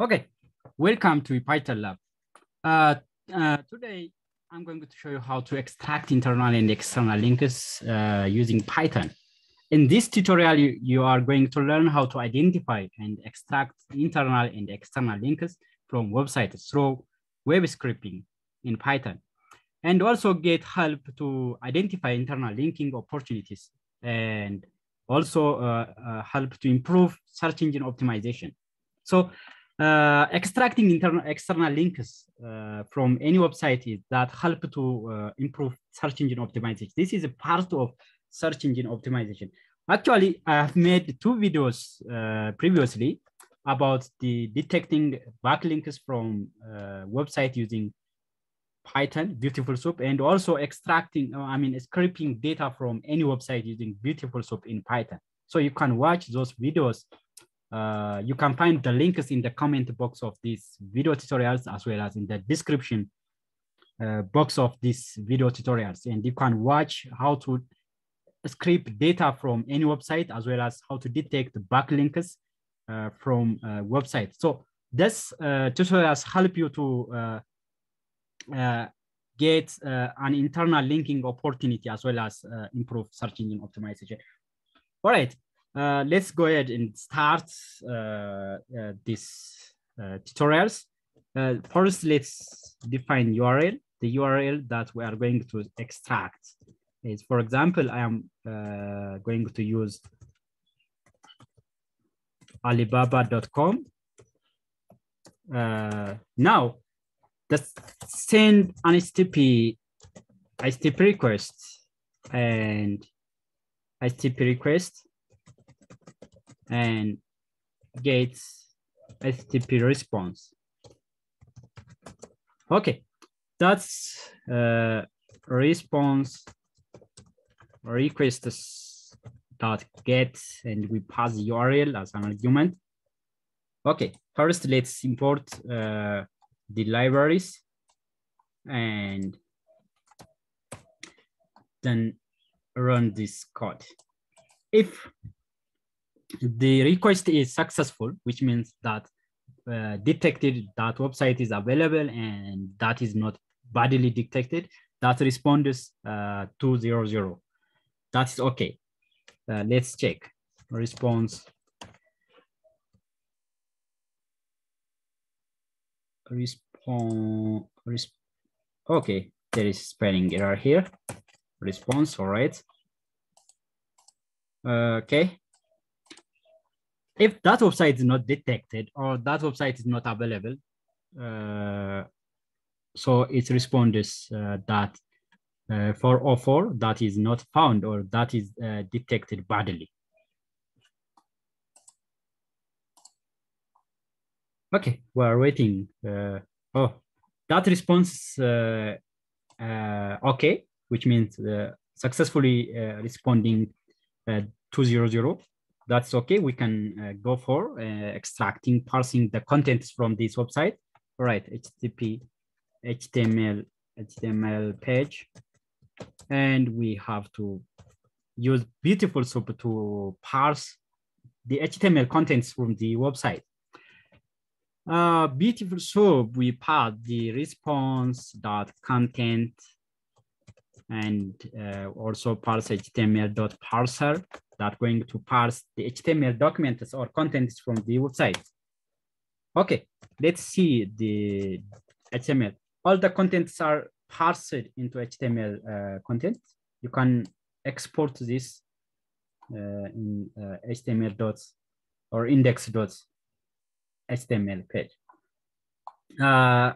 Okay, welcome to Epython Lab. Uh, uh, today, I'm going to show you how to extract internal and external links uh, using Python. In this tutorial, you, you are going to learn how to identify and extract internal and external links from websites through web scraping in Python, and also get help to identify internal linking opportunities and also uh, uh, help to improve search engine optimization. So uh, extracting internal external links uh, from any website that help to uh, improve search engine optimization. This is a part of search engine optimization. Actually, I have made two videos uh, previously about the detecting backlinks from uh, website using Python, Beautiful Soup, and also extracting, uh, I mean, scraping data from any website using Beautiful Soup in Python. So you can watch those videos uh, you can find the links in the comment box of these video tutorials as well as in the description uh, box of these video tutorials. And you can watch how to scrape data from any website as well as how to detect backlinks uh, from uh, websites. So this uh, tutorials help you to get an internal linking opportunity as well as improve search engine optimization. All right, uh, let's go ahead and start uh, uh, this tutorials. first, let's define URL. The URL that we are going to extract is, for example, I am going to use alibaba.com. Uh, now, let's send an HTTP, HTTP request and HTTP request and gets HTTP response. Okay, that's uh, response requests dot get and we pass the URL as an argument. Okay, first let's import uh, the libraries and then run this code. If the request is successful, which means that uh, detected that website is available and that is not badly detected, that responds uh, 200. That's okay. Uh, let's check response. Response. Resp okay, there is spelling error here. Response, all right. okay, if that website is not detected or that website is not available, uh, so it responds uh, that uh, 404 that is not found or that is uh, detected badly. Okay, we're waiting. Uh, oh, that response uh, uh, okay, which means uh, successfully responding 200 that's okay. We can uh, go for uh, extracting, parsing the contents from this website. All right, HTTP, HTML, HTML page. And we have to use Beautiful Soup to parse the HTML contents from the website. Uh, Beautiful Soup, we parse the response dot content and uh, also parse HTML dot parser that going to parse the HTML documents or contents from the website. Okay, let's see the HTML. All the contents are parsed into HTML uh, content. You can export this uh, in uh, HTML dots or index dots HTML page. Uh,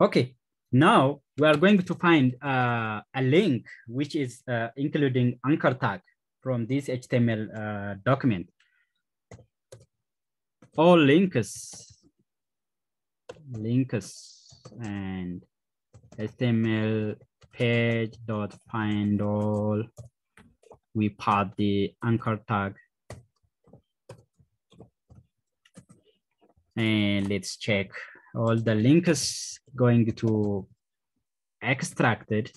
okay, now we are going to find uh, a link which is uh, including anchor tag from this HTML uh, document. All links, links and HTML page dot find all. We pass the anchor tag. And let's check all the links going to extracted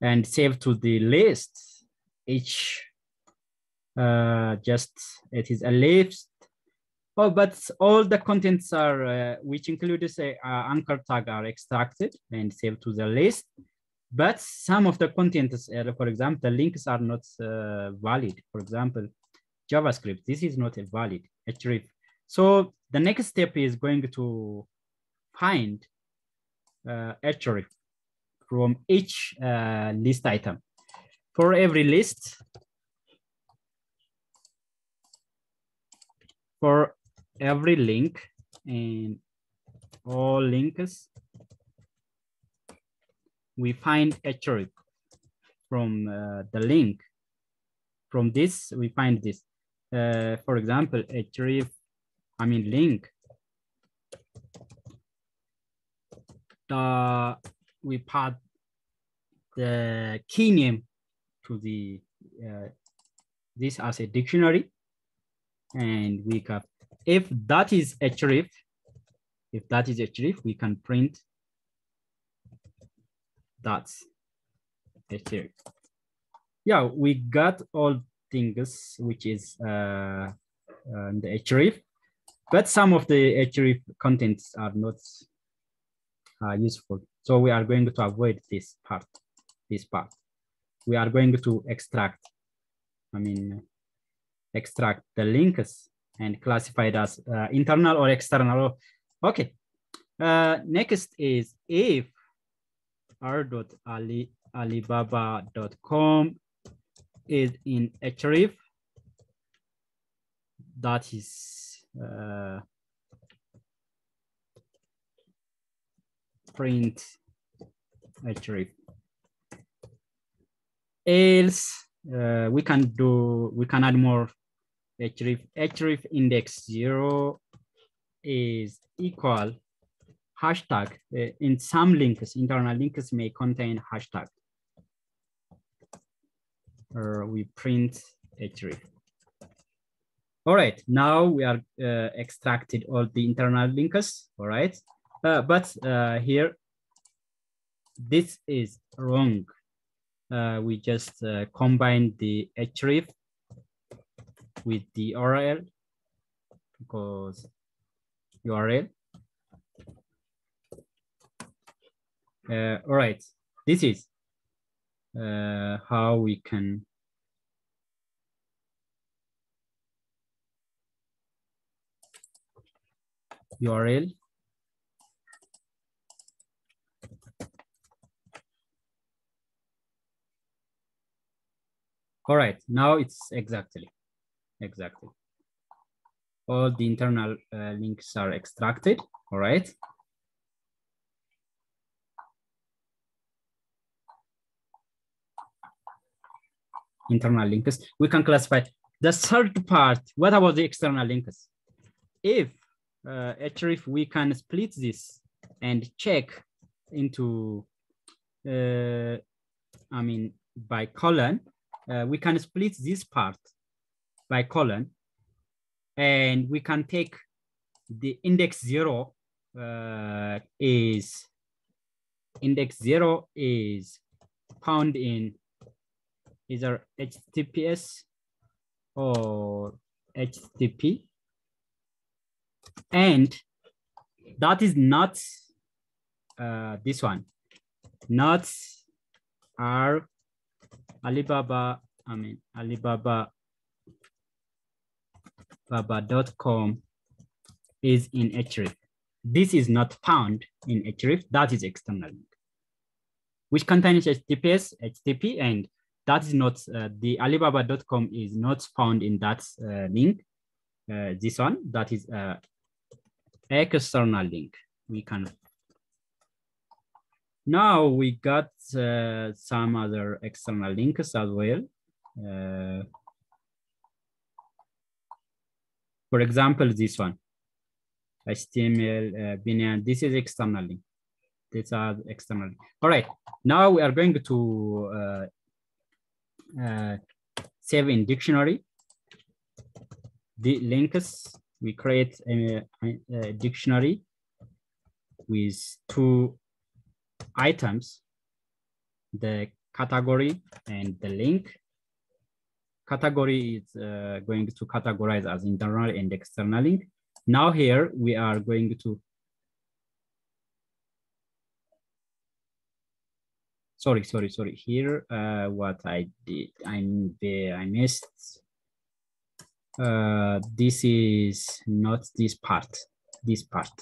and save to the list each uh, just it is a list Oh, but all the contents are, uh, which include say uh, anchor tag are extracted and saved to the list. But some of the contents, uh, for example, the links are not uh, valid. For example, JavaScript, this is not a valid href. So the next step is going to find uh, href from each uh, list item. For every list, for every link and all links, we find href from uh, the link. From this, we find this. Uh, for example, href, I mean link. The, we pass the key name to the uh, this as a dictionary. And we got if that is href if that is href we can print that's href yeah we got all things which is uh, uh the href but some of the href contents are not uh, useful. So we are going to avoid this part this part we are going to extract i mean extract the links and classify it as uh, internal or external. Okay. Uh, next is if r.alibaba.com is in href, that is uh, print href. Else, uh, we can do, we can add more href, href index zero is equal hashtag. Uh, in some links, internal links may contain hashtag. Or we print href. All right, now we are uh, extracted all the internal links, all right? Uh, but uh, here, this is wrong. Uh, we just uh, combine the href with the URL because URL. Uh, all right, this is uh, how we can URL All right, now it's exactly. Exactly. All the internal uh, links are extracted, all right? Internal links. We can classify the third part. What about the external links? If uh, if we can split this and check into, uh, I mean, by colon, we can split this part by colon. And we can take the index zero uh, is, index zero is found in either HTTPS or HTTP. And that is not uh, this one, not our Alibaba, I mean, Alibaba baba.com is in href. This is not found in href, that is external link, which contains HTTPS, HTTP, and that is not, uh, the alibaba.com is not found in that uh, link. Uh, this one, that is uh, external link. We can. Now we got uh, some other external links as well. Uh, For example, this one, HTML, uh, this is externally. These are external. All right, now we are going to uh, uh, save in dictionary. The links, we create a, a dictionary with two items, the category and the link category is uh, going to categorize as internal and external link. now here we are going to, sorry, sorry, sorry. Here, uh, what I did, I, I missed. Uh, this is not this part, this part.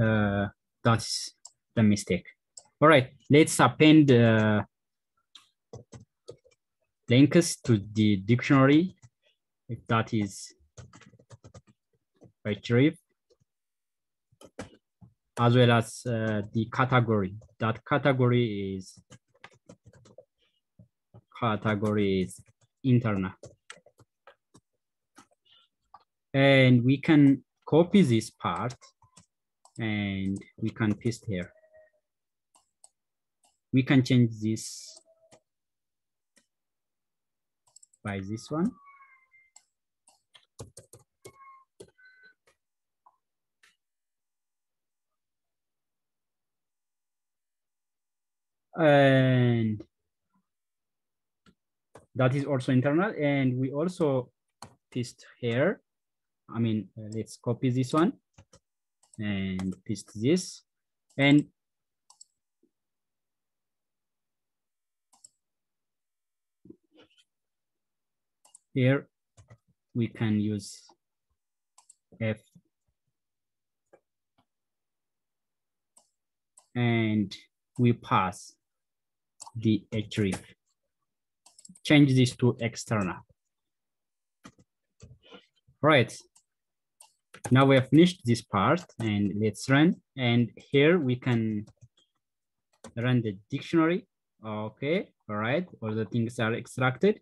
Uh, that's the mistake. All right, let's append uh, links to the dictionary if that is retrieved, as well as uh, the category. That category is category is internal. And we can copy this part and we can paste here. We can change this by this one. And that is also internal. And we also paste here. I mean, uh, let's copy this one and paste this. And here we can use F and we pass the href. Change this to external. Right. Now we have finished this part and let's run. And here we can run the dictionary. Okay, all right, all the things are extracted.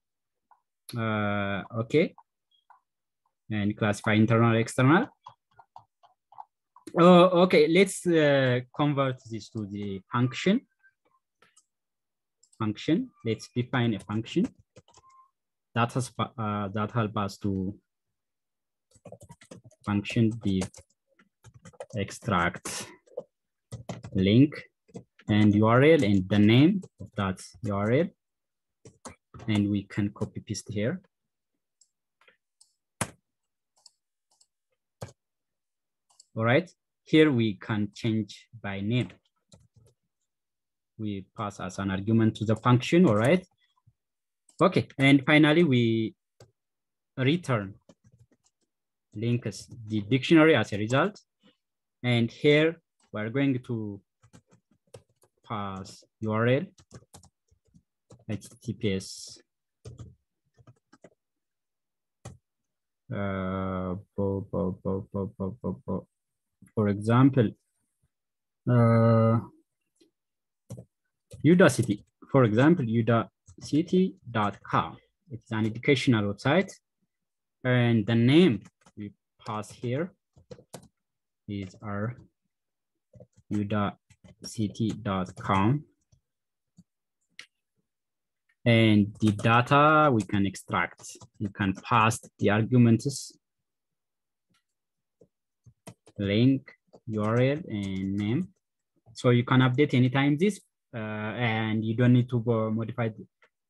Uh, okay. And classify internal, external. Oh, okay, let's uh, convert this to the function. Function, let's define a function that has uh, that help us to function the extract link and URL and the name of that URL and we can copy paste here. All right, here we can change by name. We pass as an argument to the function, all right? Okay, and finally we return links the dictionary as a result. And here we're going to pass URL HTTPS. Uh, bo, bo, bo, for example, uh, Udacity, for example, udacity.com. It's an educational website. And the name pass here is our udacity.com and the data we can extract. You can pass the arguments, link, URL, and name. So you can update anytime this, uh, and you don't need to go modify,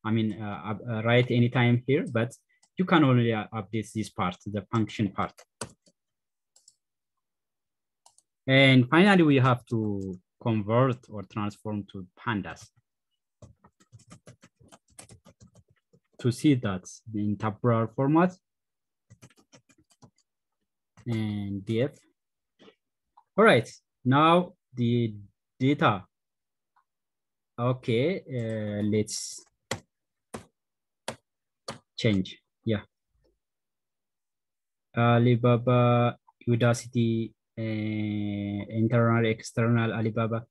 I mean, uh, uh, write anytime here, but you can only uh, update this part, the function part. And finally, we have to convert or transform to pandas. to see that in tabular format and df. All right, now the data. Okay, uh, let's change. Yeah. Alibaba, Udacity, uh, Eh, internal, external, Alibaba.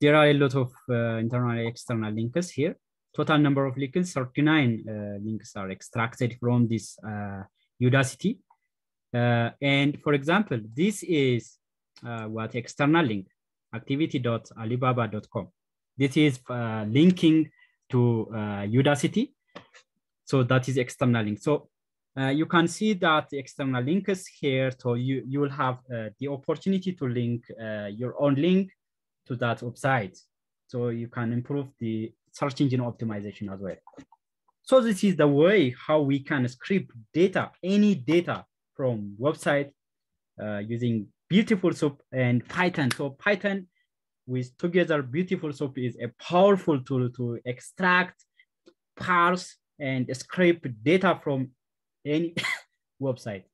There are a lot of uh, internal, external links here total number of links, 39 eh, uh, links are extracted from this Udacity. And for example, this is what external link, activity.alibaba.com. This is linking to Udacity. So that is external link. So uh, you can see that the external link is here. So you, you will have uh, the opportunity to link uh, your own link to that website. So you can improve the search engine optimization as well. So this is the way how we can scrape data, any data from website uh, using Beautiful Soup and Python. So Python with together Beautiful Soup is a powerful tool to extract, parse, and scrape data from any website.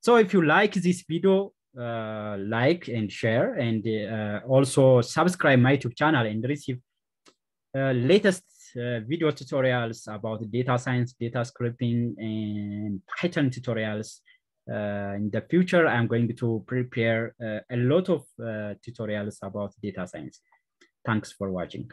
So if you like this video, uh, like and share, and uh, also subscribe my YouTube channel and receive uh, latest uh, video tutorials about data science, data scraping, and Python tutorials. Uh, in the future, I'm going to prepare uh, a lot of tutorials about data science. Thanks for watching.